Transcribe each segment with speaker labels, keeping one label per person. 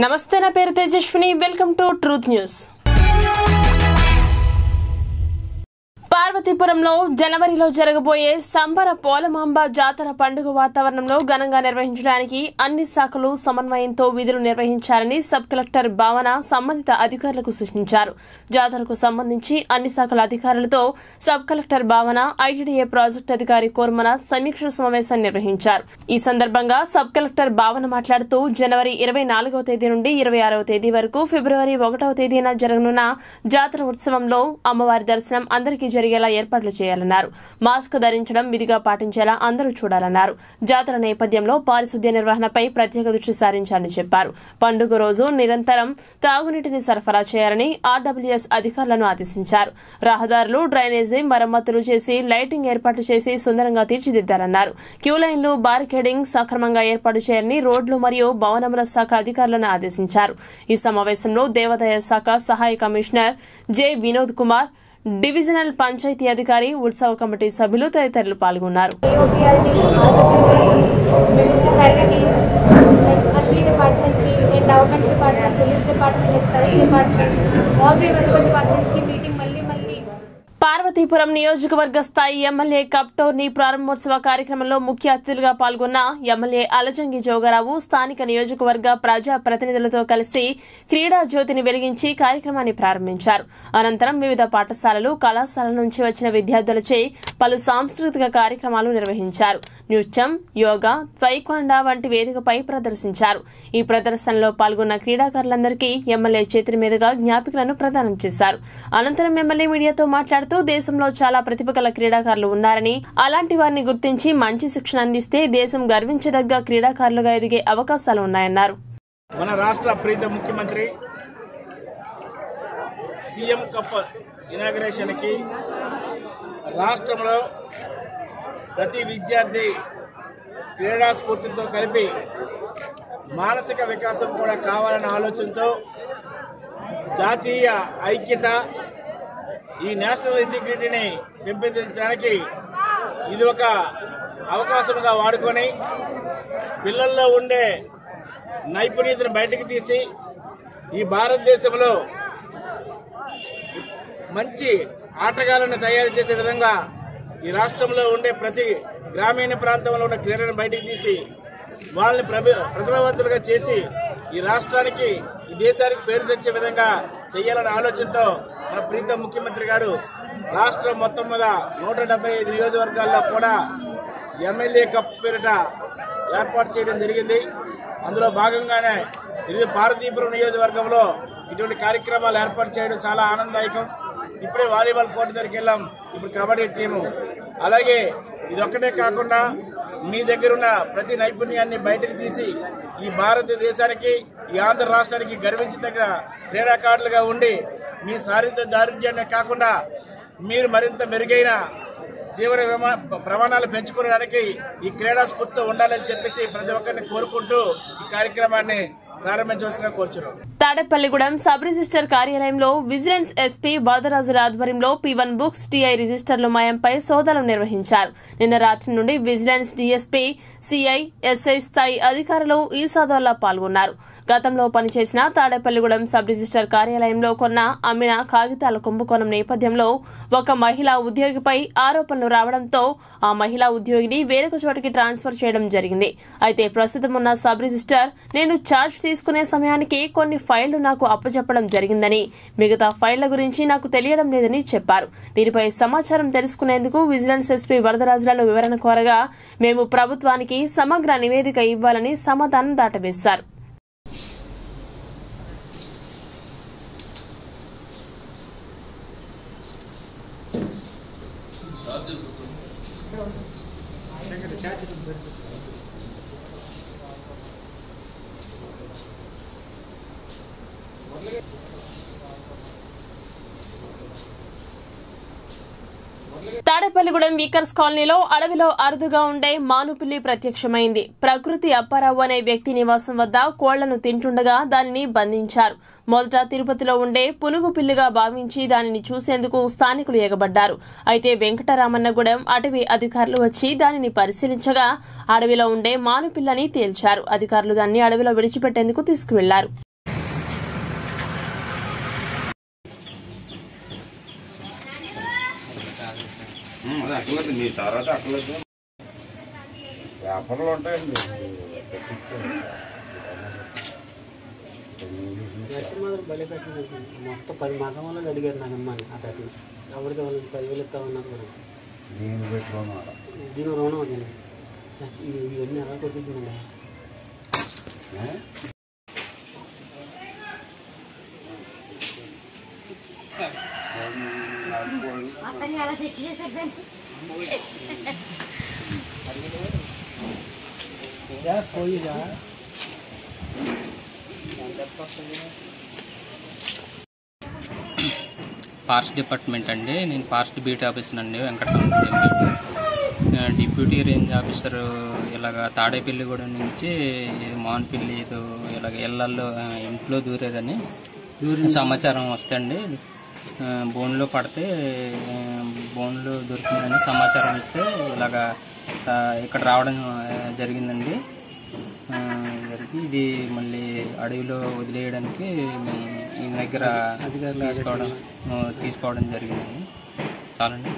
Speaker 1: నమస్తే నా పేరు Tejaswini. Welcome to truth news. పార్వతీపురంలో జనవరిలో జరగబోయే సంబర పోలమాంబ జాతర పండుగ వాతావరణంలో ఘనంగా నిర్వహించడానికి అన్ని శాఖలు సమన్వయంతో విధులు నిర్వహించాలని సబ్ కలెక్టర్ భావన సంబంధిత అధికారులకు సూచించారు. జాతరకు సంబంధించి అన్ని శాఖల అధికారులతో sub collector Bhavana ITDA project అధికారి కోర్మన సమీక్ష సమావేశం నిర్వహించారు. ఈ సందర్భంగా సబ్ కలెక్టర్ భావన మాట్లాడుతూ జనవరి ఇరవై నాలుగవ తేదీ నుండి ఇరవై ఆరవ తేదీ వరకు ఫిబ్రవరి ఒకటవ తేదీన జరగనున్న జాతర ఉత్సవంలో అమ్మవారి దర్శనం అందరికీ జరిగే జరిగేలా ఏర్పాట్లు చేయాలన్నారు. మాస్క్ ధరించడం విధిగా పాటించేలా అందరూ చూడాలన్నారు. జాతర నేపథ్యంలో పారిశుద్ధ్య నిర్వహణపై ప్రత్యేక దృష్టి సారించాలని చెప్పారు. పండుగ రోజు నిరంతరం తాగునీటిని సరఫరా చేయాలని ఆర్డబ్ల్యూఎస్ అధికారులను ఆదేశించారు. రహదారులు డ్రైనేజీ మరమ్మతులు చేసి లైటింగ్ ఏర్పాటు చేసి సుందరంగా తీర్చిదిద్దారన్నారు. క్యూ లైన్లు బారికేడింగ్ సక్రమంగా ఏర్పాటు చేయాలని రోడ్లు మరియు భవనముల శాఖ అధికారులను ఆదేశించారు. ఈ సమావేశంలో దేవాదాయ శాఖ సహాయ commissioner J Vinod Kumar divisional panchayat అధికారి ఉత్సవ కమిటీ సభ్యులు తదితరులు పాల్గొన్నారు.
Speaker 2: Department police department service department డిపార్ట్మెంట్స్కి
Speaker 1: Parvathipuram నియోజకవర్గ స్థాయి ఎమ్మెల్యే కప్ టోర్నీ ప్రారంభోత్సవ కార్యక్రమంలో ముఖ్య అతిథులుగా పాల్గొన్న ఎమ్మెల్యే అలజంగి జోగరావు స్థానిక నియోజకవర్గ ప్రజా ప్రతినిధులతో కలిసి క్రీడా జ్యోతిని వెలిగించి కార్యక్రమాన్ని ప్రారంభించారు. అనంతరం వివిధ పాఠశాలలు కళాశాలల నుంచి వచ్చిన విద్యార్థులచే పలు సాంస్కృతిక కార్యక్రమాలు నిర్వహించారు. నృత్యం యోగా త్వైకొండ వంటి వేదికపై ప్రదర్శించారు. ఈ ప్రదర్శనలో పాల్గొన్న క్రీడాకారులందరికీ ఎమ్మెల్యే చేతుల మీదుగా జ్ఞాపికలను ప్రదానం చేశారు. అనంతరం ఎమ్మెల్యే మీడియాతో మాట్లాడుతూ దేశంలో చాలా ప్రతిభ గల క్రీడాకారులు ఉన్నారని అలాంటి వారిని గుర్తించి మంచి శిక్షణ అందిస్తే దేశం గర్వించదగ్గ క్రీడాకారులుగా ఎదిగే అవకాశాలు ఉన్నాయన్నారు.
Speaker 3: మన రాష్ట్ర ప్రీత ముఖ్యమంత్రి సీఎం కప్ ఇనాగ్రేషన్కి రాష్ట్రంలో ప్రతి విద్యార్థి క్రీడా స్ఫూర్తితో కలిపి మానసిక వికాసం కూడా కావాలన్న ఆలోచనతో జాతీయ ఐక్యత ఈ నేషనల్ ఇంటిగ్రిటీని పెంపొందించడానికి ఇది ఒక అవకాశంగా వాడుకొని పిల్లల్లో ఉండే నైపుణ్యతను బయటకు తీసి ఈ భారతదేశంలో మంచి ఆటగాళ్ళను తయారు చేసే విధంగా ఈ రాష్ట్రంలో ఉండే ప్రతి గ్రామీణ ప్రాంతంలో ఉన్న క్రీడలను బయటకు తీసి వాళ్ళని ప్రభ ప్రతిభావంతులుగా చేసి ఈ రాష్ట్రానికి ఈ దేశానికి పేరు తెచ్చే విధంగా చేయాలనే ఆలోచనతో మన ప్రీత ముఖ్యమంత్రి గారు రాష్ట్రం మొత్తం మీద నూట డెబ్బై ఐదు నియోజకవర్గాల్లో కూడా ఎమ్మెల్యే కప్ పేరిట ఏర్పాటు చేయడం జరిగింది. అందులో భాగంగానే ఇది భారతీపురం నియోజకవర్గంలో ఇటువంటి కార్యక్రమాలు ఏర్పాటు చేయడం చాలా ఆనందదాయకం. ఇప్పుడే వాలీబాల్ కోర్టు దగ్గరికి వెళ్ళాం. ఇప్పుడు కబడ్డీ టీము. అలాగే ఇదొక్కటే కాకుండా మీ దగ్గరున్న ప్రతి నైపుణ్యాన్ని బయటకు తీసి ఈ భారతదేశానికి ఈ ఆంధ్ర రాష్ట్రానికి గర్వించదగిన క్రీడాకారులుగా ఉండి మీ శారీరక దారుణ్యాన్ని కాకుండా మీరు మరింత మెరుగైన జీవన విమా- ప్రమాణాలు పెంచుకోవడానికి ఈ క్రీడా స్ఫూర్తి ఉండాలని చెప్పేసి ప్రతి ఒక్కరిని కోరుకుంటూ ఈ కార్యక్రమాన్ని ప్రారంభించవలసిందిగా కోరుచున్నాం.
Speaker 1: తాడేపల్లిగూడెం సబ్ రిజిస్టర్ కార్యాలయంలో విజిలెన్స్ ఎస్పీ వరదరాజుల ఆధ్వర్యంలో పి వన్ బుక్స్ టీఐ రిజిస్టర్ల మాయంపై సోదాలు నిర్వహించారు. నిన్న రాత్రి నుండి విజిలెన్స్ డీఎస్పీ సిఐ ఎస్ఐ స్థాయి అధికారులు ఈ సోదాల్లో పాల్గొన్నారు. గతంలో పనిచేసిన తాడేపల్లిగూడెం సబ్ రిజిస్టర్ కార్యాలయంలో కొన్న అమ్మిన కాగితాల కుంభకోణం నేపథ్యంలో ఒక మహిళా ఉద్యోగిపై ఆరోపణలు రావడంతో ఆ మహిళా ఉద్యోగిని వేరొక చోటికి ట్రాన్స్ఫర్ చేయడం జరిగింది. అయితే ప్రస్తుతం ఉన్న సబ్ రిజిస్టర్ నేను ఛార్జ్ తీసుకునే సమయానికి కొన్ని ఫైళ్ళు నాకు అప్పచెప్పడం జరిగిందని మిగతా ఫైళ్ళ గురించి నాకు తెలియడం లేదని చెప్పారు. దీనిపై సమాచారం తెలుసుకునేందుకు విజిలెన్స్ ఎస్పీ వరదరాజులను వివరణ కోరగా మేము ప్రభుత్వానికి సమగ్ర నివేదిక ఇవ్వాలని సమాధానం దాటవేశారు. కొత్తగూడెం వీకర్స్ కాలనీలో అడవిలో అరుదుగా ఉండే మానుపిల్లి ప్రత్యక్షమైంది. ప్రకృతి అప్పారావు అనే వ్యక్తి నివాసం వద్ద కోళ్ళను తింటుండగా దానిని బంధించారు. మొదట తిరుపతిలో ఉండే పునుగు పిల్లిగా భావించి దానిని చూసేందుకు స్థానికులు ఎగబడ్డారు. అయితే వెంకటరామన్నగూడెం అటవీ అధికారులు వచ్చి దానిని పరిశీలించగా అడవిలో ఉండే మానుపిల్లని తేల్చారు. అధికారులు దాన్ని అడవిలో విడిచిపెట్టేందుకు తీసుకువెళ్ళారు.
Speaker 4: అది అక్కర్లేదు మీ తర్వాత అక్కర్లేదు పేపర్లు ఉంటాయండి.
Speaker 5: మొత్తం పది మగం వాళ్ళు అడిగారు నాకు అమ్మని ఆ పెట్టిన ఎవరికి వాళ్ళకి పదివేలు ఇస్తామన్నారు కూడా.
Speaker 4: నేను పెట్టుకున్నాను
Speaker 5: దీని రుణం ఉంది ఇవన్నీ ఎలా కొట్టించిందండి?
Speaker 6: ఫారెస్ట్ డిపార్ట్మెంట్ అండి. నేను ఫారెస్ట్ బీట్ ఆఫీసర్ అండి ఆ, డిప్యూటీ రేంజ్ ఆఫీసర్ ఇలాగ తాడేపల్లిగూడెం నుంచి మాన్పల్లి ఏదో ఇలాగ ఇళ్ళలో ఆ, ఇంట్లో దూరారని సమాచారం వస్తండి బోన్లో పడితే బోన్లో దొరికిందని సమాచారం ఇస్తే ఇలాగ ఇక్కడ రావడం జరిగిందండి. జరిగి ఇది మళ్ళీ అడవిలో వదిలేయడానికి మేము ఈ దగ్గర తీసుకోవడం తీసుకోవడం జరిగిందండి. చాలండి.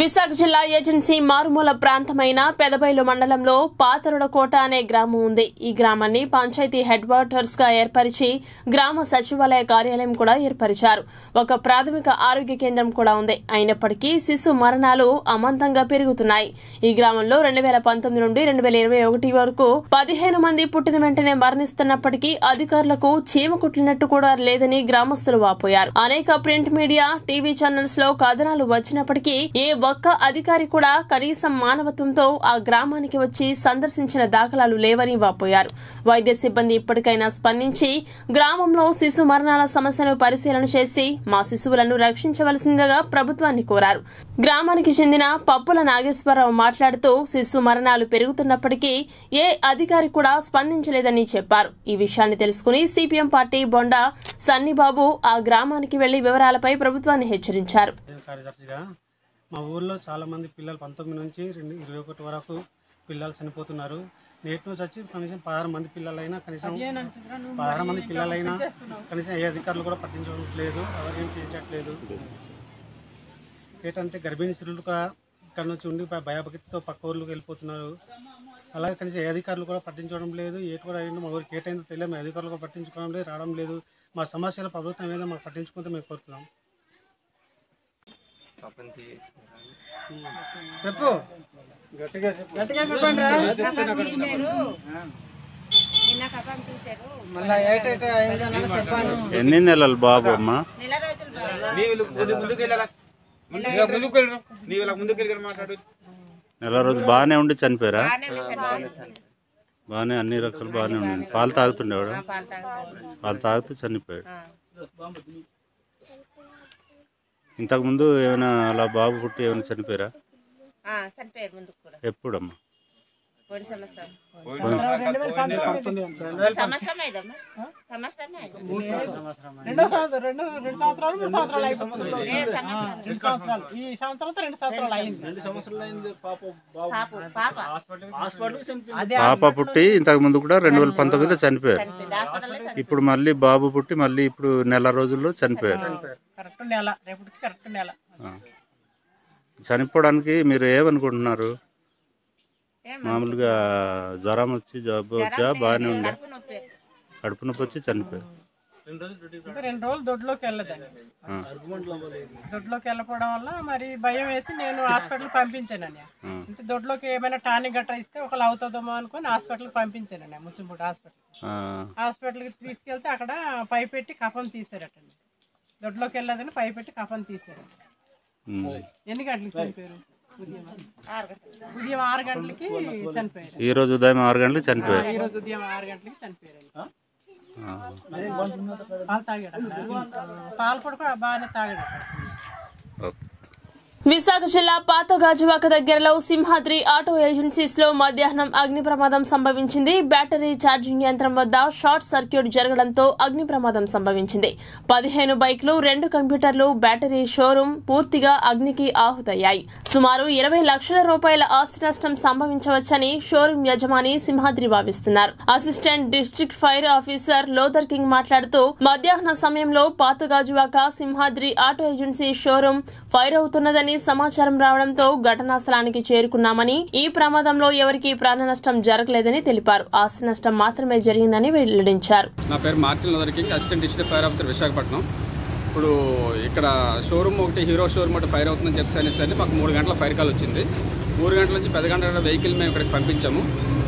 Speaker 1: విశాఖ జిల్లా ఏజెన్సీ మారుమూల ప్రాంతమైన పెదబైలు మండలంలో పాతరుడకోట అనే గ్రామం ఉంది. ఈ గ్రామాన్ని పంచాయతీ హెడ్ క్వార్టర్స్గా ఏర్పరిచి గ్రామ సచివాలయ కార్యాలయం కూడా ఏర్పరిచారు. ఒక ప్రాథమిక ఆరోగ్య కేంద్రం కూడా ఉంది. అయినప్పటికీ శిశు మరణాలు అమాంతంగా పెరుగుతున్నాయి. ఈ గ్రామంలో రెండు వేల పంతొమ్మిది నుండి రెండు వేల ఇరవై ఒకటి వరకు పదిహేను మంది పుట్టిన వెంటనే మరణిస్తున్నప్పటికీ అధికారులకు చీమ కుట్టినట్టు కూడా లేదని గ్రామస్తులు వాపోయారు. అనేక ప్రింట్ మీడియా టీవీ ఛానల్స్లో కథనాలు వచ్చినప్పటికీ ఏ ఒక్క అధికారి కూడా కనీసం మానవత్వంతో ఆ గ్రామానికి వచ్చి సందర్శించిన దాఖలాలు లేవని వాపోయారు. వైద్య సిబ్బంది ఇప్పటికైనా స్పందించి గ్రామంలో శిశు మరణాల సమస్యను పరిశీలన చేసి మా శిశువులను రక్షించవలసిందిగా ప్రభుత్వాన్ని కోరారు. గ్రామానికి చెందిన పప్పుల నాగేశ్వరరావు మాట్లాడుతూ శిశు మరణాలు పెరుగుతున్నప్పటికీ ఏ అధికారి కూడా స్పందించలేదని చెప్పారు. ఈ విషయాన్ని తెలుసుకుని సిపిఎం పార్టీ బొండా సన్నిబాబు ఆ గ్రామానికి వెళ్ళి వివరాలపై ప్రభుత్వాన్ని హెచ్చరించారు.
Speaker 5: మా ఊర్లో చాలా మంది పిల్లలు పంతొమ్మిది నుంచి రెండు ఇరవై ఒకటి వరకు పిల్లలు చనిపోతున్నారు. నేటి నుంచి వచ్చి కనీసం పదహారు మంది పిల్లలైనా కనీసం పదహారు మంది పిల్లలైనా కనీసం ఏ అధికారులు కూడా పట్టించట్లేదు ఎవరేం చేయించట్లేదు. ఏంటంటే గర్భిణీ స్త్రీలు కూడా ఇక్కడ నుంచి ఉండి భయ- భయభక్తితో పక్క ఊర్లకు వెళ్ళిపోతున్నారు. అలాగే కనీసం ఏ అధికారులు కూడా పట్టించడం లేదు. ఏటి కూడా అయిందో మా ఊరికి ఏటైందో తెలియదు. మా అధికారులు కూడా పట్టించుకోవడం లేదు రావడం లేదు. మా సమస్యల ప్రభుత్వం ఏదో మాకు పట్టించుకుంటే మేము కోరుతున్నాం. చెప్పు. గట్టిగా చెప్పు. గట్టిగా చెప్పండి
Speaker 7: ఎన్ని నెలలు బాబు? అమ్మా? నెల రోజు బాగానే ఉండి చనిపోయారా? బాగానే అన్ని రకాలు బాగానే ఉండి పాలు తాగుతుండేవాడు? పాలు తాగుతూ చనిపోయాడు. ఇంతకు ముందు ఏమైనా అలా బాబు పుట్టి ఏమైనా చనిపోయారా?
Speaker 8: చనిపోయారు ముందుకు కూడా.
Speaker 7: ఎప్పుడమ్మా?
Speaker 8: పోయిన సంవత్సరం.
Speaker 5: పోయిన-
Speaker 8: సంవత్సరం. అయిందమ్మా. సంవత్సరం అయింది.
Speaker 9: రెండో సంవత్సరం రెండు రెండు సంవత్సరాలు మూడు సంవత్సరాలు అయిపోతుంది.
Speaker 8: ఏ సంవత్సరం.
Speaker 9: రెండు సంవత్సరాలు. ఈ సంవత్సరంతో రెండు సంవత్సరాలు అయింది.
Speaker 5: రెండు సంవత్సరాలు అయింది పాప
Speaker 7: పుట్టి ఇంతకు ముందు కూడా రెండు వేల పంతొమ్మిదిలో చనిపోయారు. ఇప్పుడు మళ్ళీ బాబు పుట్టి మళ్ళీ ఇప్పుడు నెల రోజుల్లో చనిపోయారు.
Speaker 9: కరెక్ట్ నెల. రేపటికి కరెక్ట్ నెల.
Speaker 7: ఆ. చనిపోవడానికి మీరు ఏమనుకుంటున్నారు? మామూలుగా జ్వరం వచ్చి జబ్బు వచ్చా బాగానే ఉండే.
Speaker 8: కడుపు నొప్పి.
Speaker 7: వచ్చి చనిపోయారు.
Speaker 9: రెండు రోజులు దొడ్లోకి వెళ్ళదండి. దొడ్లోకి వెళ్ళకపోవడం వల్ల మరి భయం వేసి నేను హాస్పిటల్ పంపించానండి. ఇంత దొడ్లోకి ఏమైనా టానిక్ గట్రా ఇస్తే ఒకళ్ళు అవుతుందేమో అనుకొని హాస్పిటల్కి పంపించానండి ముచ్చుంపూట హాస్పిటల్.
Speaker 7: ఆ,
Speaker 9: హాస్పిటల్కి తీసుకెళ్తే అక్కడ పై పెట్టి కఫం తీసారటండి దొడ్లోకి వెళ్ళదని పై పెట్టి కఫం తీసారట
Speaker 7: ఉమ్.
Speaker 9: ఎన్ని గంటలకు చనిపోయారు? ఉదయం
Speaker 8: ఆరు గంటలు
Speaker 9: ఉదయం ఆరు గంటలకి చనిపోయారు.
Speaker 7: ఈ రోజు ఉదయం ఆరు గంటలకు చనిపోయారు.
Speaker 9: ఈ రోజు ఉదయం ఆరు గంటలకి చనిపోయారు.
Speaker 7: ఆ,
Speaker 9: పాలు తాగాడు పాలు కూడా బాగానే తాగాడు
Speaker 7: ఓకే.
Speaker 1: విశాఖ జిల్లా పాత గాజువాక దగ్గరలో సింహాద్రి ఆటో ఏజెన్సీస్లో మధ్యాహ్నం అగ్ని ప్రమాదం సంభవించింది. బ్యాటరీ ఛార్జింగ్ యంత్రం వద్ద షార్ట్ సర్క్యూట్ జరగడంతో అగ్ని ప్రమాదం సంభవించింది. పదిహేను బైక్లు రెండు కంప్యూటర్లు బ్యాటరీ షోరూం పూర్తిగా అగ్నికి ఆహుతయ్యాయి. సుమారు ఇరవై లక్షల రూపాయల ఆస్తి నష్టం సంభవించవచ్చని షోరూం యజమాని సింహాద్రి భావిస్తున్నారు. Assistant district fire officer Luther King మాట్లాడుతూ మధ్యాహ్న సమయంలో పాత Gajuwaka Simhadri auto agency showroom fire అవుతున్నదని జరిగిందని సమాచారం రావడంతో ఘటనా స్థలానికి చేరుకున్నామని ఈ ప్రమాదంలో ఎవరికీ ప్రాణ నష్టం జరగలేదని తెలిపారు. ఆస్తి నష్టం మాత్రమే జరిగిందని వెల్లడించారు.
Speaker 10: నా పేరు Martin Luther assistant district fire officer Visakhapatnam. ఇప్పుడు ఇక్కడ షోరూమ్ ఒకటి హీరో షోరూమ్ ఒకటి ఫైర్ అవుతుందని చెప్పి అనేసరికి మాకు మూడు గంటల ఫైర్ కాల్ వచ్చింది. మూడు గంటల నుంచి పది గంటల వెహికల్ మేము ఇక్కడికి పంపించాము.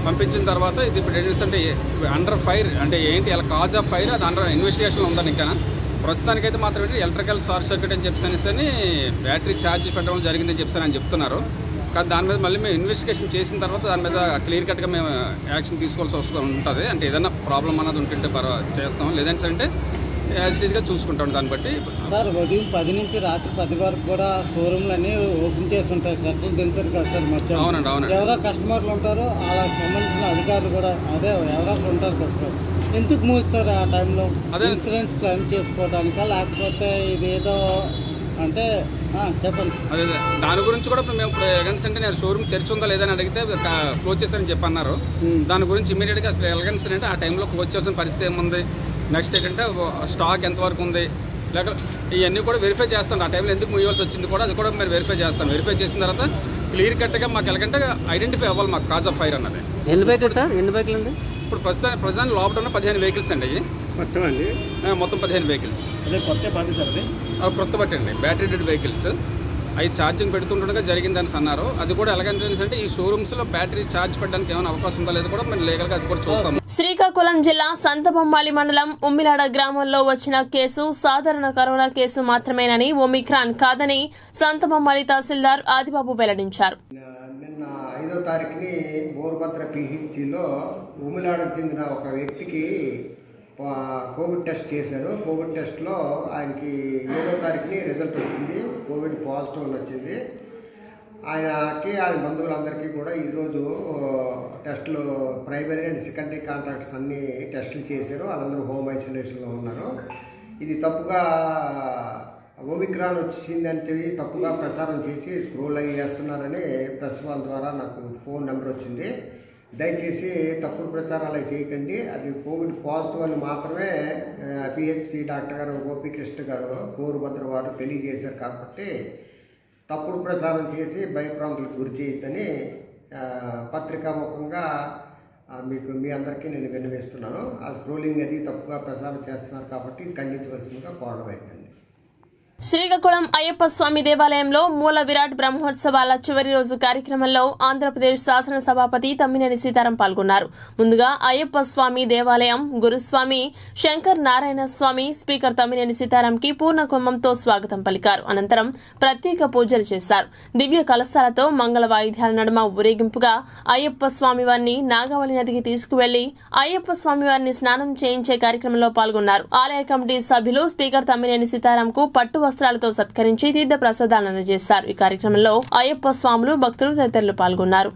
Speaker 10: పంపించిన తర్వాత ఇది ఇప్పుడు ఏంటంటే అండర్ ఫైర్ అంటే ఏంటి అలా కాజ్ ఆఫ్ ఫైర్ అది అండర్ ఇన్వెస్టిగేషన్లో ఉందని ఇంకా ప్రస్తుతానికైతే మాత్రం ఏంటి ఎలక్ట్రికల్ షార్ట్ సర్క్యూట్ అని చెప్పేసి అని బ్యాటరీ ఛార్జ్ పెట్టడం జరిగిందని చెప్పేసి అని చెప్తున్నారు. కానీ దాని మీద మళ్ళీ మేము ఇన్వెస్టిగేషన్ చేసిన తర్వాత దాని మీద క్లియర్ కట్గా మేము యాక్షన్ తీసుకోవాల్సి వస్తూ ఉంటుంది. అంటే ఏదైనా ప్రాబ్లం అన్నది ఉంటుంటే పర్వా చేస్తాం. లేదంటే అంటే యాజిటీజ్గా చూసుకుంటాం దాన్ని బట్టి.
Speaker 5: సార్ ఉదయం పది నుంచి రాత్రి పది వరకు కూడా షోరూమ్లు అన్ని ఓపెన్ చేసి ఉంటాయి షట్టలు దించరు కదా సార్ మధ్యాహ్నం.
Speaker 10: అవునండి అవునండి.
Speaker 5: ఎవరో కస్టమర్లు ఉంటారో వాళ్ళకి సంబంధించిన అధికారులు కూడా అదే ఎవరో ఉంటారు కదా సార్. ఎందుకు మూస్తారు ఆ టైంలో
Speaker 10: అదే.
Speaker 5: ఇన్సూరెన్స్ క్లెయిమ్ చేసుకోవడానికా? లేకపోతే ఇదేదో అంటే ఆ, చెప్పండి.
Speaker 10: అదే అదే. దాని గురించి కూడా ఇప్పుడు మేము ఇప్పుడు ఎలగన్స్ అంటే నేను షోరూమ్ తెరిచి ఉందా లేదని అడిగితే క్లోజ్ చేస్తారని చెప్పి అన్నారు దాని గురించి ఇమీడియట్గా అసలు ఎలగన్స్ అంటే ఆ టైంలో క్లోజ్ చేయాల్సిన పరిస్థితి ఏముంది? నెక్స్ట్ ఏంటంటే స్టాక్ ఎంతవరకు ఉంది? లేక ఇవన్నీ కూడా వెరిఫై చేస్తాను ఆ టైంలో ఎందుకు మూయవలసి వచ్చింది కూడా అది కూడా మీరు వెరిఫై చేస్తాం. వెరిఫై చేసిన తర్వాత క్లియర్ కట్గా మాకు ఎలాగంటే ఐడెంటిఫై అవ్వాలి మాకు కాజ్ ఆఫ్ ఫైర్ అన్నది.
Speaker 5: ఎన్ని బైకులు సార్? ఎన్ని బైకులు అండి?
Speaker 10: ఇప్పుడు ప్రస్తుతం ప్రస్తుతానికి లోపల ఉన్న పదిహేను వెహికల్స్ అండి అవి
Speaker 5: మొత్తం అండి?
Speaker 10: మొత్తం పదిహేను వెహికల్స్
Speaker 5: అదే కొత్త బాధ సార్ అది?
Speaker 10: అవి కొత్త బట్టి అండి బ్యాటరీ డెడ్ వెహికల్స్ అవి ఛార్జింగ్ పెడుతుండగా జరిగిందని అన్నారు. అది కూడా ఎలాగంటే అంటే ఈ షోరూమ్స్లో బ్యాటరీ ఛార్జ్ పెట్టడానికి ఏమైనా అవకాశం ఉందా లేదో కూడా మేము లీగల్గా అది కూడా చూస్తాం
Speaker 1: శ్రీకాకుళం జిల్లా సంతబొమ్మాళి మండలం ఉమ్మిలాడ గ్రామంలో వచ్చిన కేసు సాధారణ కరోనా కేసు మాత్రమేనని ఒమిక్రాన్ కాదని సంతబొమ్మాళి తహసీల్దార్ ఆదిబాబు వెల్లడించారు.
Speaker 11: ఐదో తారీఖుని బోర్భద్ర పిహెచ్సిలో ఉమిలాడకు చెందిన ఒక వ్యక్తికి కోవిడ్ టెస్ట్ చేశారు. కోవిడ్ టెస్ట్లో ఆయనకి ఏడో తారీఖుని రిజల్ట్ వచ్చింది. కోవిడ్ పాజిటివ్ అని వచ్చింది. ఆయనకి ఆయన బంధువులందరికీ కూడా ఈరోజు టెస్టులు ప్రైమరీ అండ్ సెకండరీ కాంట్రాక్ట్స్ అన్ని టెస్టులు చేశారు. వాళ్ళందరూ హోమ్ ఐసోలేషన్లో ఉన్నారు. ఇది తప్పుగా ఓమిక్రాన్ వచ్చింది అని చెప్పి తప్పుగా ప్రచారం చేసి స్క్రోల్ అయ్యి చేస్తున్నారని ప్రెస్ వాళ్ళ ద్వారా నాకు ఫోన్ నెంబర్ వచ్చింది. దయచేసి తప్పుడు ప్రచారాలు అవి చేయకండి. అది కోవిడ్ పాజిటివ్ అని మాత్రమే పిహెచ్సి డాక్టర్ గారు గోపీకృష్ణ గారు కోరుభద్ర వారు తెలియజేశారు కాబట్టి తప్పుడు ప్రచారం చేసి భయప్రాంతులకు గురి చేయొద్దని పత్రికాముఖంగా మీకు మీ అందరికీ నేను విన్నవిస్తున్నాను. ఆ స్క్రోలింగ్ అది తప్పుగా ప్రచారం చేస్తున్నారు కాబట్టి ఖండించవలసిందిగా కోరడం
Speaker 1: శ్రీకాకుళం అయ్యప్ప స్వామి దేవాలయంలో మూల విరాట్ బ్రహ్మోత్సవాల చివరి రోజు కార్యక్రమంలో ఆంధ్రప్రదేశ్ శాసన సభాపతి తమ్మినేని సీతారాం పాల్గొన్నారు. ముందుగా అయ్యప్ప స్వామి దేవాలయం గురుస్వామి శంకర్ నారాయణ స్వామి స్పీకర్ తమ్మినేని సీతారాంకి పూర్ణ కుంభంతో స్వాగతం పలికారు. అనంతరం ప్రత్యేక పూజలు చేశారు. దివ్య కలశాలతో మంగళ వాయిద్యాల నడుమ ఊరేగింపుగా అయ్యప్ప స్వామివారిని నాగవళి నదికి తీసుకువెళ్ళి అయ్యప్ప స్వామివారిని స్నానం చేయించే కార్యక్రమంలో పాల్గొన్నారు. ఆలయ కమిటీ సభ్యులు స్పీకర్ తమ్మినేని సీతారాంకు పట్టు శాస్త్రాలతో సత్కరించి తీర్థ ప్రసాదాలు అందజేశారు. ఈ కార్యక్రమంలో అయ్యప్ప స్వాములు భక్తులు తదితరులు పాల్గొన్నారు.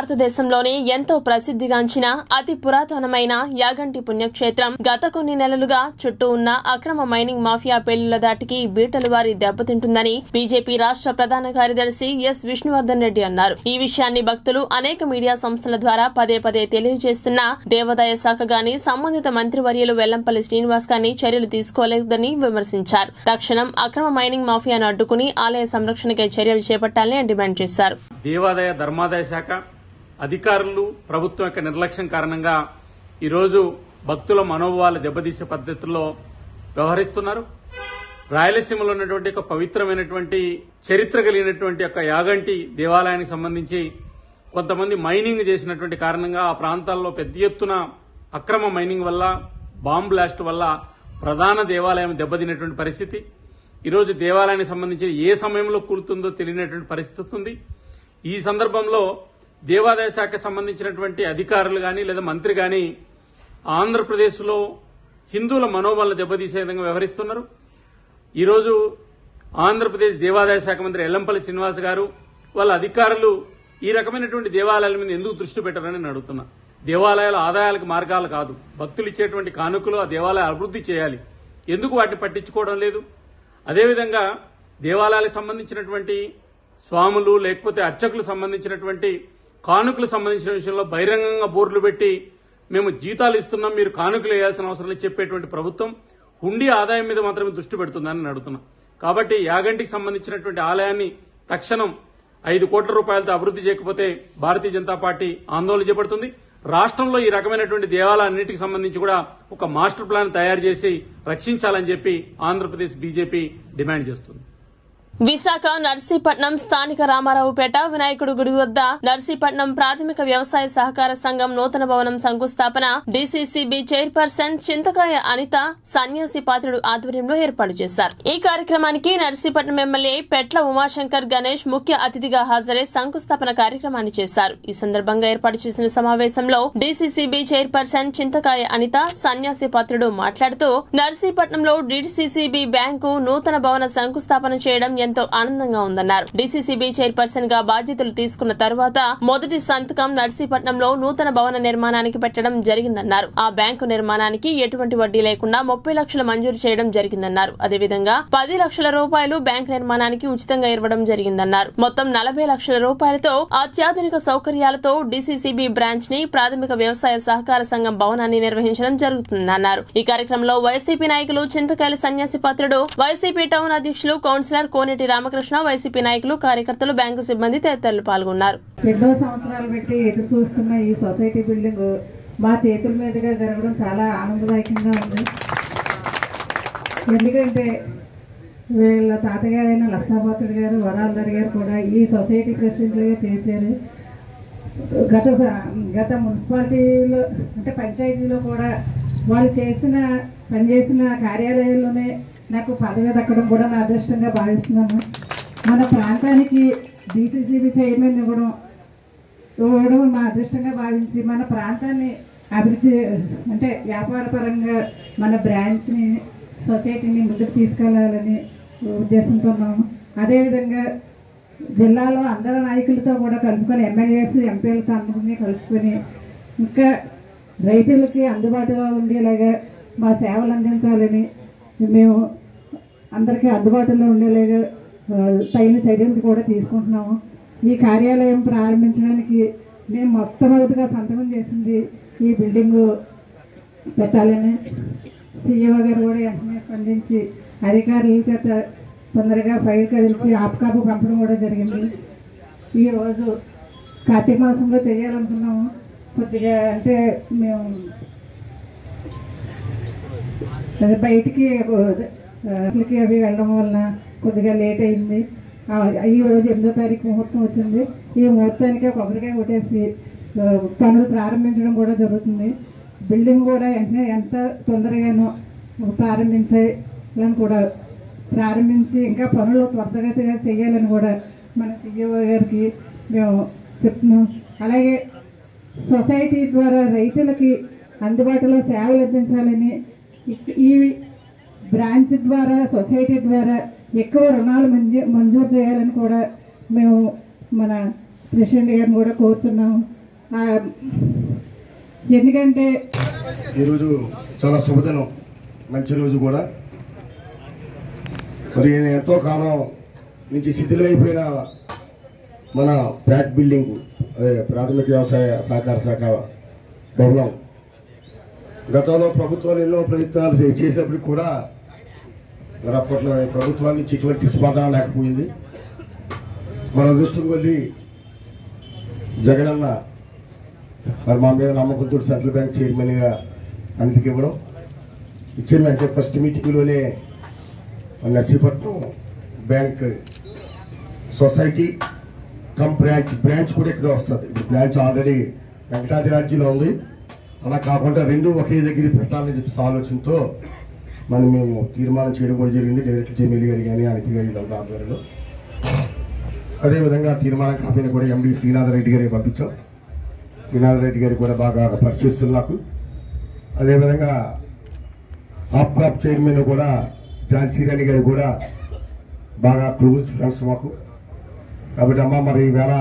Speaker 1: భారతదేశంలోని ఎంతో ప్రసిద్ధిగాంచిన అతి పురాతనమైన యాగంటి పుణ్యక్షేత్రం. గత కొన్ని నెలలుగా చుట్టూ ఉన్న అక్రమ మైనింగ్ మాఫియా పేలుల దాటికి బీటలు వారి దెబ్బతింటుందని బీజేపీ రాష్ట్ర ప్రధాన కార్యదర్శి ఎస్ విష్ణువర్ధన్ రెడ్డి అన్నారు. ఈ విషయాన్ని భక్తులు అనేక మీడియా సంస్థల ద్వారా పదే పదే తెలియజేస్తున్న దేవాదాయ శాఖ గాని సంబంధిత మంత్రివర్యులు వెల్లంపల్లి శ్రీనివాస్ గాని చర్యలు తీసుకోలేదని విమర్శించారు. తక్షణం అక్రమ మైనింగ్ మాఫియాను అడ్డుకుని ఆలయ సంరక్షణకై చర్యలు చేపట్టాలని డిమాండ్ చేశారు.
Speaker 12: దేవాదాయ ధర్మాదాయ శాఖ అధికారులు ప్రభుత్వం యొక్క నిర్లక్ష్యం కారణంగా ఈరోజు భక్తుల మనోభావాలు దెబ్బతీసే పద్ధతిలో వ్యవహరిస్తున్నారు. రాయలసీమలో ఉన్నటువంటి ఒక పవిత్రమైనటువంటి చరిత్ర కలిగినటువంటి ఒక యాగంటి దేవాలయానికి సంబంధించి కొంతమంది మైనింగ్ చేసినటువంటి కారణంగా ఆ ప్రాంతాల్లో పెద్ద ఎత్తున అక్రమ మైనింగ్ వల్ల బాంబ్ బ్లాస్ట్ వల్ల ప్రధాన దేవాలయం దెబ్బతినటువంటి పరిస్థితి. ఈరోజు దేవాలయానికి సంబంధించి ఏ సమయంలో కూలుతుందో తెలియనటువంటి పరిస్థితి ఉంది. ఈ సందర్భంలో దేవాదాయ శాఖకు సంబంధించినటువంటి అధికారులు కానీ లేదా మంత్రి కానీ ఆంధ్రప్రదేశ్లో హిందువుల మనోబలను దెబ్బతీసే విధంగా వ్యవహరిస్తున్నారు. ఈరోజు ఆంధ్రప్రదేశ్ దేవాదాయ శాఖ మంత్రి ఎల్లంపల్లి శ్రీనివాస్ గారు వాళ్ళ అధికారులు ఈ రకమైనటువంటి దేవాలయాల మీద ఎందుకు దృష్టి పెట్టారని నేను అడుగుతున్నా. దేవాలయాల ఆదాయాలకు మార్గాలు కాదు. భక్తులు ఇచ్చేటువంటి కానుకలు ఆ దేవాలయ అభివృద్ధి చేయాలి. ఎందుకు వాటిని పట్టించుకోవడం లేదు? అదేవిధంగా దేవాలయాలకు సంబంధించినటువంటి స్వాములు లేకపోతే అర్చకులు సంబంధించినటువంటి కానుకలు సంబంధించిన విషయంలో బహిరంగంగా బోర్డులు పెట్టి మేము జీతాలు ఇస్తున్నాం మీరు కానుకలు వేయాల్సిన అవసరం లేదు చెప్పేటువంటి ప్రభుత్వం హుండీ ఆదాయం మీద మాత్రమే దృష్టి పెడుతుందని అడుగుతున్నా. కాబట్టి యాగంటికి సంబంధించినటువంటి ఆలయాన్ని తక్షణం ఐదు కోట్ల రూపాయలతో అభివృద్ధి చేయకపోతే భారతీయ జనతా పార్టీ ఆందోళన చేపడుతుంది. రాష్ట్రంలో ఈ రకమైనటువంటి దేవాలయాన్నిటికి సంబంధించి కూడా ఒక మాస్టర్ ప్లాన్ తయారు చేసి రక్షించాలని చెప్పి ఆంధ్రప్రదేశ్ బీజేపీ డిమాండ్ చేస్తుంది.
Speaker 1: విశాఖ నర్సీపట్నం స్థానిక రామారావుపేట వినాయకుడు గుడి వద్ద నర్సీపట్నం ప్రాథమిక వ్యవసాయ సహకార సంఘం నూతన భవనం శంకుస్థాపన డిసిసిబి చైర్పర్సన్ చింతకాయ అనిత సన్యాసి పాత్రుడు ఆధ్వర్యంలో ఏర్పాటు చేశారు. ఈ కార్యక్రమానికి నర్సీపట్నం ఎమ్మెల్యే పెట్ల ఉమాశంకర్ గణేష్ ముఖ్య అతిథిగా హాజరై శంకుస్థాపన కార్యక్రమాన్ని చేశారు. ఈ సందర్భంగా ఏర్పాటు చేసిన సమావేశంలో డిసిసిబి చైర్పర్సన్ చింతకాయ అనిత సన్యాసి పాత్రుడు మాట్లాడుతూ నర్సీపట్నంలో డిసిసిబి బ్యాంకు నూతన భవన శంకుస్థాపన చేయడం ఎంతో ఆనందంగా ఉందన్నారు. డీసీసీబీ చైర్పర్సన్గా బాధ్యతలు తీసుకున్న తర్వాత మొదటి సంతకం నర్సీపట్నంలో నూతన భవన నిర్మాణానికి పెట్టడం జరిగిందన్నారు. ఆ బ్యాంకు నిర్మాణానికి ఎటువంటి వడ్డీ లేకుండా ముప్పై లక్షలు మంజూరు చేయడం జరిగిందన్నారు. అదేవిధంగా పది లక్షల రూపాయలు బ్యాంక్ నిర్మాణానికి ఉచితంగా ఇవ్వడం జరిగిందన్నారు. మొత్తం నలభై లక్షల రూపాయలతో అత్యాధునిక సౌకర్యాలతో డీసీసీబీ బ్రాంచ్ని ప్రాథమిక వ్యవసాయ సహకార సంఘం భవనాన్ని నిర్వహించడం జరుగుతుందన్నారు. ఈ కార్యక్రమంలో వైసీపీ నాయకులు చింతకాయల సన్యాసి పాత్రుడు వైసీపీ టౌన్ అధ్యక్షులు కౌన్సిలర్ కోనేటి రామకృష్ణ వైసీపీ నాయకులు కార్యకర్తలు బ్యాంకు సిబ్బంది తదితరులు పాల్గొన్నారు.
Speaker 13: ఎన్నో సంవత్సరాలు పెట్టి ఎదురు చూస్తున్న ఈ సొసైటీ బిల్డింగ్ మా చేతుల మీదుగా జరగడం చాలా ఆనందదాయకంగా ఉంది. ఎందుకంటే వీళ్ళ తాతగారైన లక్షాపాత్రుడు గారు వరాలదారి గారు కూడా ఈ సొసైటీ ప్రెసిడెంట్గా చేశారు. గత గత మున్సిపాలిటీలో అంటే పంచాయతీలో కూడా వాళ్ళు చేసిన పనిచేసిన కార్యాలయాల్లోనే నాకు పదవి దక్కడం కూడా నా అదృష్టంగా భావిస్తున్నాను. మన ప్రాంతానికి డీసీసీబీ చైర్మన్ ఇవ్వడం ఇవ్వడం మా అదృష్టంగా భావించి మన ప్రాంతాన్ని అభివృద్ధి అంటే వ్యాపారపరంగా మన బ్రాంచ్ని సొసైటీని ముందుకు తీసుకెళ్ళాలని ఉద్దేశంతో ఉన్నాము. అదేవిధంగా జిల్లాలో అందరి నాయకులతో కూడా కలుపుకొని ఎమ్మెల్యేస్ ఎంపీలతో అందరినీ కలుపుకొని ఇంకా రైతులకి అందుబాటులో ఉండేలాగా మా సేవలు అందించాలని మేము అందరికీ అందుబాటులో ఉండేలాగా తగిన చర్యలు కూడా తీసుకుంటున్నాము. ఈ కార్యాలయం ప్రారంభించడానికి మేము మొట్టమొదటిగా సంతకం చేసింది ఈ బిల్డింగు పెట్టాలని. సీఈఓ గారు కూడా వెంటనే స్పందించి అధికారుల చేత తొందరగా ఫైల్ కదిలించి ఆప్కాపు పంపడం కూడా జరిగింది. ఈరోజు కార్తీక మాసంలో చేయాలనుకున్నాము. కొద్దిగా అంటే మేము బయటికి అసలుకి అవి వెళ్ళడం వలన కొద్దిగా లేట్ అయింది. ఈ రోజు ఎనిమిదో తారీఖు ముహూర్తం వచ్చింది. ఈ ముహూర్తానికి కొబ్బరికాయ కొట్టేసి పనులు ప్రారంభించడం కూడా జరుగుతుంది. బిల్డింగ్ కూడా వెంటనే ఎంత తొందరగానో ప్రారంభించాలని కూడా ప్రారంభించి ఇంకా పనులు త్వరితగతిగా చేయాలని కూడా మన సీఈఓ గారికి మేము చెప్తున్నాం. అలాగే సొసైటీ ద్వారా రైతులకి అందుబాటులో సేవలు అందించాలని ఈ బ్రాంచ్ ద్వారా సొసైటీ ద్వారా ఎక్కువ రుణాలు మంజూ మంజూరు చేయాలని కూడా మేము మన ప్రెసిడెంట్ గారిని కూడా కోరుతున్నాము ఎందుకంటే
Speaker 14: ఈరోజు చాలా శుభదినం. మంచి రోజు కూడా. మరి ఎంతో కాలం నుంచి శిథిలమైపోయిన మన ప్యాక్ బిల్డింగ్ అదే ప్రాథమిక వ్యవసాయ సహకార శాఖ భవనం గతంలో ప్రభుత్వాలు ఎన్నో ప్రయత్నాలు చే- చేసినప్పటికి కూడా మరి అప్పట్లో ప్రభుత్వం నుంచి ఎటువంటి స్పందన లేకపోయింది. మన దృష్టికి వెళ్ళి జగనన్న మరి మా మీద నమ్మకంతో సెంట్రల్ బ్యాంక్ చైర్మన్గా అందుకు ఇవ్వడం. ఇచ్చిన first మీటింగ్లోనే Narsipatnam bank society cum branch branch కూడా ఇక్కడ వస్తుంది. బ్రాంచ్ ఆల్రెడీ వెంకటాద్రి రాజ్యంలో ఉంది. అలా కాకుండా రెండు ఒకే దగ్గర పెట్టాలని చెప్పేసి ఆలోచనతో మనం మేము తీర్మానం చేయడం కూడా జరిగింది. డైరెక్టర్ జమీలి గారి కానీ అనితి గారి వీళ్ళంతా ఆధ్వర్యంలో. అదేవిధంగా తీర్మానం కాపీని కూడా ఎండి శ్రీనాథరెడ్డి గారికి పంపించాం. శ్రీనాథరెడ్డి గారికి కూడా బాగా పరిచయిస్తుంది నాకు. అదేవిధంగా ఆప్కాప్ చైర్మన్ కూడా ఝాన్సీ రాణి గారు కూడా బాగా క్లోజ్ ఫ్రెండ్స్ మాకు. కాబట్టి అమ్మ మరి ఈవేళ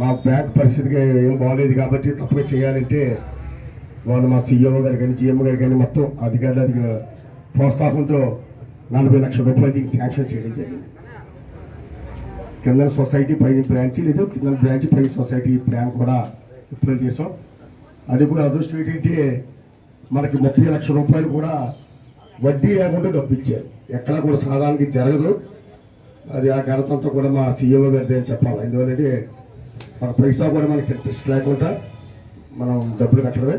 Speaker 14: మా బ్యాంక్ పరిస్థితికి ఏం బాగలేదు కాబట్టి తప్పగా చేయాలంటే వాళ్ళు మా సీఎంఓ గారు కానీ జిఎం గారు కానీ మొత్తం అధికారుల ప్రోత్సాహంతో నలభై లక్షల రూపాయలు దీనికి శాంక్షన్ చేయడం జరిగింది. కింద సొసైటీ పైన బ్రాంచ్ లేదు. కింద బ్రాంచ్ పైన సొసైటీ ప్లాన్ కూడా ఇప్పుడు చేసాం అది కూడా అదృష్టం ఏంటంటే మనకి ముప్పై లక్షల రూపాయలు కూడా వడ్డీ లేకుండా డబ్బు ఇచ్చారు. ఎక్కడ కూడా సాధారణకి జరగదు. అది ఆ ఘనతంతా కూడా మా సీఈఓ గారిది అని చెప్పాలి. ఎందుకంటే మన పైసా కూడా మనకి ఇంట్రెస్ట్ లేకుండా మనం డబ్బులు కట్టడమే.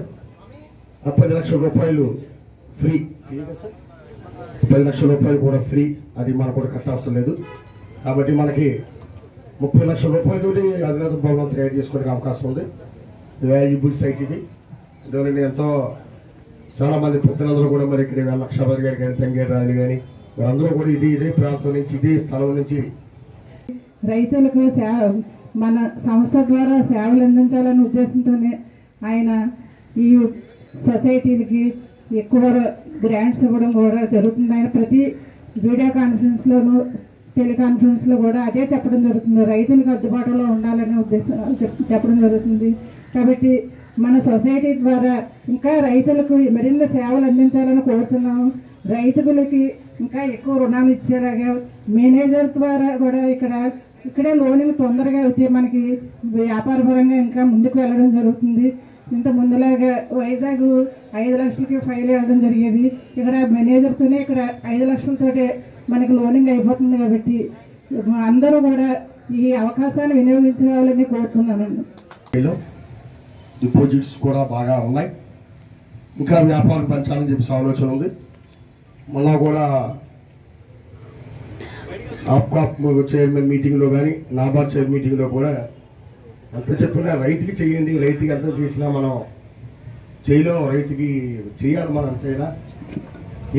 Speaker 14: పది లక్షల రూపాయలు ఫ్రీ. పది లక్షల రూపాయలు కూడా ఫ్రీ. అది మనకు కూడా కట్టాల్సిన లేదు. కాబట్టి మనకి ముప్పై లక్షల రూపాయలతో అధినాథ భవనం తయారు చేసుకోవడానికి అవకాశం ఉంది. వాల్యుబుల్ సైట్ ఇది. దీనిని ఎంతో చాలా మంది పెద్దలందరూ కూడా మరి ఇక్కడ లక్షాబాద్ గారు కానీ తంగేరు రాజు కానీ వారందరూ కూడా ఇది ఇదే ప్రాంతం నుంచి ఇదే స్థలం నుంచి
Speaker 13: రైతులకు సేవ మన సంస్థ ద్వారా సేవలు అందించాలనే ఉద్దేశంతోనే ఆయన ఈ సొసైటీలకి ఎక్కువ గ్రాంట్స్ ఇవ్వడం కూడా జరుగుతుంది. ఆయన ప్రతి వీడియో కాన్ఫరెన్స్లోనూ టెలికాన్ఫరెన్స్లో కూడా అదే చెప్పడం జరుగుతుంది. రైతులకు అందుబాటులో ఉండాలనే ఉద్దేశం చెప్పడం జరుగుతుంది. కాబట్టి మన సొసైటీ ద్వారా ఇంకా రైతులకు మరిన్ని సేవలు అందించాలని కోరుతున్నాము. రైతులకి ఇంకా ఎక్కువ రుణాలు ఇచ్చేలాగా మేనేజర్ ద్వారా కూడా ఇక్కడ ఇక్కడే లోన్లు తొందరగా అయితే మనకి వ్యాపారపరంగా ఇంకా ముందుకు వెళ్ళడం జరుగుతుంది. ఇంత ముందులాగా వైజాగ్ ఐదు లక్షలకి ఫైల్ ఇవ్వడం జరిగేది. ఇక్కడ మేనేజర్తోనే ఇక్కడ ఐదు లక్షలతోటే మనకి లోనింగ్ అయిపోతుంది కాబట్టి అందరూ కూడా ఈ అవకాశాన్ని వినియోగించుకోవాలని కోరుతున్నానండి.
Speaker 14: డిపాజిట్స్ కూడా బాగా ఉన్నాయి. ఇంకా వ్యాపారం పెంచాలని చెప్పేసి ఆలోచన ఉంది. మొన్న కూడా ఆప్కాప్ చైర్మన్ మీటింగ్లో కానీ నాబార్డ్ చైర్ మీటింగ్లో కూడా ఎంత చెప్పినా రైతుకి చేయండి రైతుకి ఎంత చేసినా మనం చేయలేం రైతుకి చేయాలి మనం అంతైనా?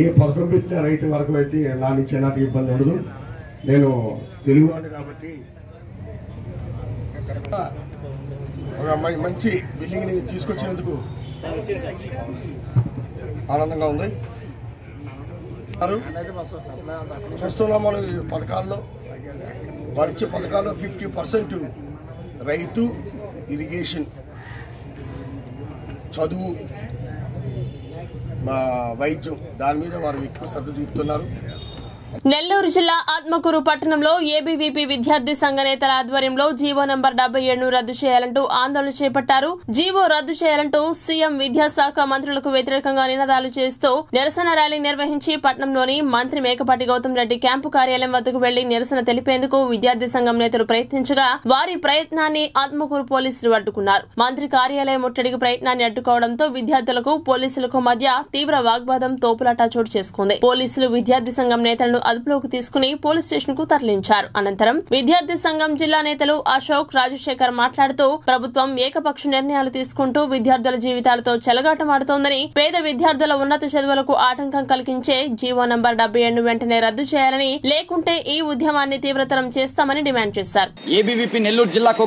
Speaker 14: ఏ పథకం పెట్టినా రైతు వరకు అయితే నా నుంచి నాకు ఇబ్బంది ఉండదు. నేను తెలుగువాడిని కాబట్టి ఒక మంచి బిల్డింగ్ని తీసుకొచ్చినందుకు ఆనందంగా ఉంది. చూస్తున్నాం మనం ఈ పథకాల్లో వారు పథకాల్లో ఫిఫ్టీ పర్సెంట్ రైతు ఇరిగేషన్ చదువు మా వైద్యం దాని మీద వారు ఎక్కువ శ్రద్ధ చూపుతున్నారు.
Speaker 1: నెల్లూరు జిల్లా ఆత్మకూరు పట్టణంలో ఏబీవీపీ విద్యార్థి సంఘ నేతల ఆధ్వర్యంలో జీవో నంబర్ డెబ్బై ఏడును రద్దు చేయాలంటూ ఆందోళన చేపట్టారు. జీవో రద్దు చేయాలంటూ సీఎం విద్యాశాఖ మంత్రులకు వ్యతిరేకంగా నినాదాలు చేస్తూ నిరసన ర్యాలీ నిర్వహించి పట్టణంలోని మంత్రి మేకపాటి గౌతమ్ రెడ్డి క్యాంపు కార్యాలయం వద్దకు వెళ్ళి నిరసన తెలిపేందుకు విద్యార్థి సంఘం నేతలు ప్రయత్నించగా వారి ప్రయత్నాన్ని ఆత్మకూరు పోలీసులు అడ్డుకున్నారు. మంత్రి కార్యాలయం ముట్టడికి ప్రయత్నాన్ని అడ్డుకోవడంతో విద్యార్థులకు పోలీసులకు మధ్య తీవ్ర వాగ్వాదం తోపులాట చోటు చేసుకుంది. పోలీసులు విద్యార్థి సంఘం నేతలను అదుపులోకి తీసుకుని పోలీస్ స్టేషన్కు తరలించారు. అనంతరం విద్యార్థి సంఘం జిల్లా నేతలు అశోక్ రాజశేఖర్ మాట్లాడుతూ ప్రభుత్వం ఏకపక్ష నిర్ణయాలు తీసుకుంటూ విద్యార్థుల జీవితాలతో చెలగాటమాడుతోందని పేద విద్యార్థుల ఉన్నత చదువులకు ఆటంకం కలిగించే జీవో నంబర్ డెబ్బై ఏడు వెంటనే రద్దు చేయాలని లేకుంటే ఈ ఉద్యమాన్ని తీవ్రతరం చేస్తామని డిమాండ్ చేశారు.
Speaker 15: ఏబీవీపీ నెల్లూరు జిల్లా కో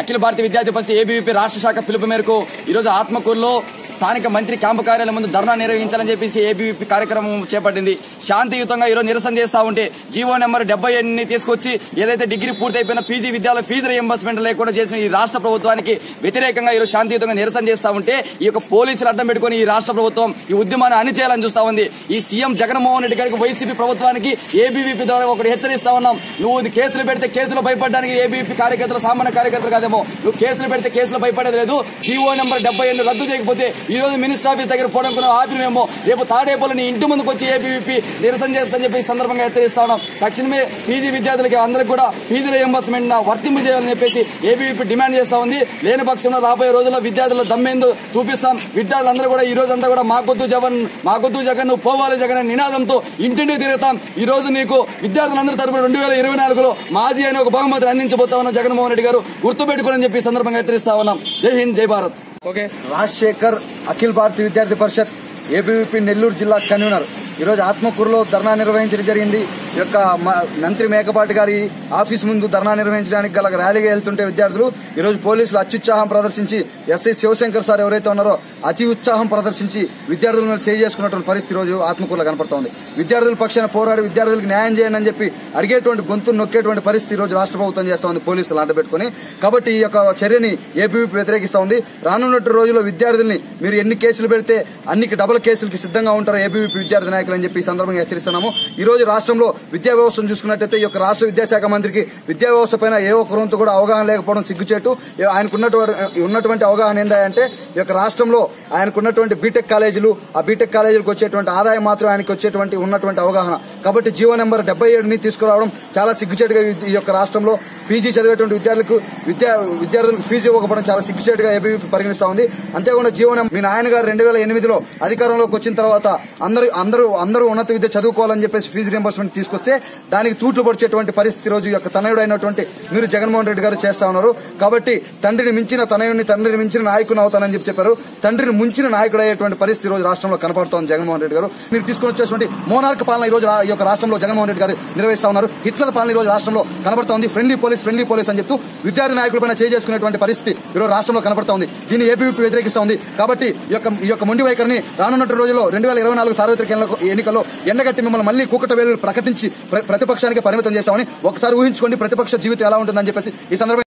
Speaker 15: అఖిల భారతీయ విద్యార్థి పరిషత్ ఏబీవీపీ రాష్ట్ర శాఖ పిలుపు మేరకు ఈరోజు ఆత్మకూరులో స్థానిక మంత్రి క్యాంపు కార్యాలయం ముందు ధర్నా నిర్వహించాలని చెప్పేసి ఏబీవీపీ కార్యక్రమం చేపట్టింది. శాంతియుతంగా ఈరోజు నిరసన చేస్తా ఉంటే జీవో నెంబర్ డెబ్బై ఎనిమిది తీసుకొచ్చి ఏదైతే డిగ్రీ పూర్తయిపోయిన పీజీ విద్యాలయ ఫీజు రియంబర్స్మెంట్ లేకుండా చేసిన ఈ రాష్ట్ర ప్రభుత్వానికి వ్యతిరేకంగా ఈరోజు శాంతియుతంగా నిరసన చేస్తా ఉంటే ఈ యొక్క పోలీసులు అడ్డం పెట్టుకుని ఈ రాష్ట్ర ప్రభుత్వం ఈ ఉద్యమాన్ని అణిచేయాలని చూస్తా ఉంది. ఈ సీఎం జగన్మోహన్ రెడ్డి గారికి వైసీపీ ప్రభుత్వానికి ఏబీవీపీ ద్వారా ఒకటి హెచ్చరిస్తా ఉన్నాం. నువ్వు కేసులు పెడితే కేసులు భయపడడానికి ఏబీవీపీ కార్యకర్తలు సామాన్య కార్యకర్తలు కాదేమో నువ్వు కేసులు పెడితే కేసులు భయపడేది లేదు. జీవో నెంబర్ డెబ్బై రద్దు చేయకపోతే ఈ రోజు మినిస్టర్ ఆఫీస్ దగ్గర పోవడం కూడా ఆపినేమో రేపు తాడేపల్లిని ఇంటి ముందుకు వచ్చి ఏపీవీపీ నిరసన చేస్తా చెప్పి ఈ సందర్భంగా హెచ్చరిస్తా ఉన్నాం. తక్షణమే పీజీ విద్యార్థులకి అందరికీ కూడా పీజీ రియంబర్స్మెంట్ వర్తింపు చేయాలని చెప్పేసి ఏపీవీపీ డిమాండ్ చేస్తా ఉంది. లేని పక్షంలో రాబోయే రోజుల్లో విద్యార్థుల దమ్మేందో చూపిస్తాం. విద్యార్థులందరూ కూడా ఈ రోజంతా కూడా మాకొద్దు జగన్ మాకొద్దు జగన్ పోవాలి జగన్ నినాదంతో ఇంటింటికి తిరుగుతాం. ఈ రోజు నీకు విద్యార్థులందరి తరపున రెండు వేల ఇరవై నాలుగులో మాజీ అనే ఒక బహుమతిని అందించబోతా ఉన్న జగన్మోహన్ రెడ్డి గారు గుర్తుపెట్టుకోని చెప్పి సందర్భంగా హెచ్చరిస్తా ఉన్నాం. జై హింద్ జై భారత్.
Speaker 16: ఓకే రాజశేఖర్ అఖిల్ భారతీయ విద్యార్థి పరిషత్ ఏబీవీపీ నెల్లూరు జిల్లా కన్వీనర్ ఈరోజు ఆత్మకూరులో ధర్నా నిర్వహించడం జరిగింది. ఈ యొక్క మ- మంత్రి మేకపాటి గారి ఆఫీస్ ముందు ధర్నా నిర్వహించడానికి గల ర్యాలీగా వెళ్తుంటే విద్యార్థులు ఈరోజు పోలీసులు అత్యుత్సాహం ప్రదర్శించి ఎస్ఐ శివశంకర్ సార్ ఎవరైతే ఉన్నారో అతి ఉత్సాహం ప్రదర్శించి విద్యార్థులను చేసుకున్నటువంటి పరిస్థితి రోజు ఆత్మకూరులో కనపడుతోంది విద్యార్థుల పక్షాన పోరాడి విద్యార్థులకు న్యాయం చేయండి అని చెప్పి అడిగేటువంటి గొంతు నొక్కేటువంటి పరిస్థితి రోజు రాష్ట్ర ప్రభుత్వం చేస్తా ఉంది పోలీసులు అడ్డబెట్టుకుని కాబట్టి ఈ యొక్క చర్యని ఏపీపీ వ్యతిరేకిస్తా ఉంది. రానున్నట్టు రోజుల్లో విద్యార్థుల్ని మీరు ఎన్ని కేసులు పెడితే అన్ని డబుల్ కేసులకి సిద్ధంగా ఉంటారు ఏపీ విద్యార్థి నాయకులు అని చెప్పి ఈ సందర్భంగా హెచ్చరిస్తున్నాము. ఈ రోజు రాష్ట్రంలో విద్యా వ్యవస్థను చూసుకున్నట్టయితే ఈ యొక్క రాష్ట్ర విద్యాశాఖ మంత్రికి విద్యా వ్యవస్థ పైన ఏ ఒక్క కూడా అవగాహన లేకపోవడం సిగ్గుచేటు. ఆయనకు ఉన్నటువంటి ఉన్నటువంటి అవగాహన ఏందంటే ఈ యొక్క రాష్ట్రంలో ఆయనకు ఉన్నటువంటి బీటెక్ కాలేజీలు ఆ బీటెక్ కాలేజీలకు వచ్చేటువంటి ఆదాయం మాత్రం ఆయనకు వచ్చేటువంటి ఉన్నటువంటి అవగాహన. కాబట్టి జీవో నెంబర్ డెబ్బై ఏడుని తీసుకురావడం చాలా సిగ్గుచేటుగా ఈ- ఈ యొక్క రాష్ట్రంలో పీజీ చదివేటువంటి విద్యార్థులకు విద్యా విద్యార్థులకు ఫీజు ఇవ్వకపోవడం చాలా సిగ్గుచేటుగా ఏబీవీపీ పరిగణిస్తా ఉంది. అంతేకాకుండా జీవనం మీ నాయన గారు రెండు వేల ఎనిమిదిలో అధికారంలోకి వచ్చిన తర్వాత అందరూ అందరూ అందరూ ఉన్నత విద్య చదువుకోవాలని చెప్పేసి ఫీజు రియంబర్స్మెంట్ తీసుకొస్తే దానికి తూట్లు పొడిచేటువంటి పరిస్థితి రోజు యొక్క తనయుడు అయినటువంటి మీరు జగన్మోహన్ రెడ్డి గారు చేస్తా ఉన్నారు. కాబట్టి తండ్రిని మించిన తనయుడిని తండ్రిని మించిన నాయకుని అవుతానని చెప్పి చెప్పారు. తండ్రిని ముంచిన నాయకుడు అయ్యేటువంటి పరిస్థితి రోజు రాష్ట్రంలో కనపడుతోంది జగన్మోహన్ రెడ్డి గారు. మీరు తీసుకొని వచ్చేటువంటి మోనార్క్ పాలన ఈ రోజు ఈ యొక్క రాష్ట్రంలో జగన్మోహన్ రెడ్డి గారు నిర్వహిస్తా ఉన్నారు. హిట్లర్ పాలన ఈ రోజు రాష్ట్రంలో కనబడుతోంది ఫ్రెండ్లీ పోలీస్ ఫ్రెండ్లీ పోలీస్ అని చెప్తూ విద్యార్థి నాయకుల పైన చేసుకునేటువంటి పరిస్థితి ఈరోజు రాష్ట్రంలో కనబడుతోంది దీన్ని ఏపీవీపీ వ్యతిరేకిస్తోంది. కాబట్టి ఈ యొక్క ఈ యొక్క మొండి వైఖరిని రానున్న రోజుల్లో రెండు వేల ఇరవై నాలుగు సార్వత్రిక ఎన్నికల్లో ఎండగట్టి మిమ్మల్ని మళ్ళీ కూకట వేలు ప్రకటించి ప్రతిపక్షానికి పరిమితం చేశామని ఒకసారి ఊహించుకోండి ప్రతిపక్ష జీవితం ఎలా ఉంటుందని చెప్పేసి ఈ సందర్భంగా